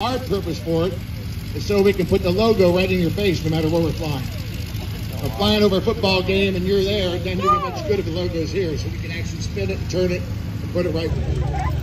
Our purpose for it is so we can put the logo right in your face no matter where we're flying. We're flying over a football game and you're there, it doesn't do much good if the logo's here, so we can actually spin it, and turn it, and put it right there.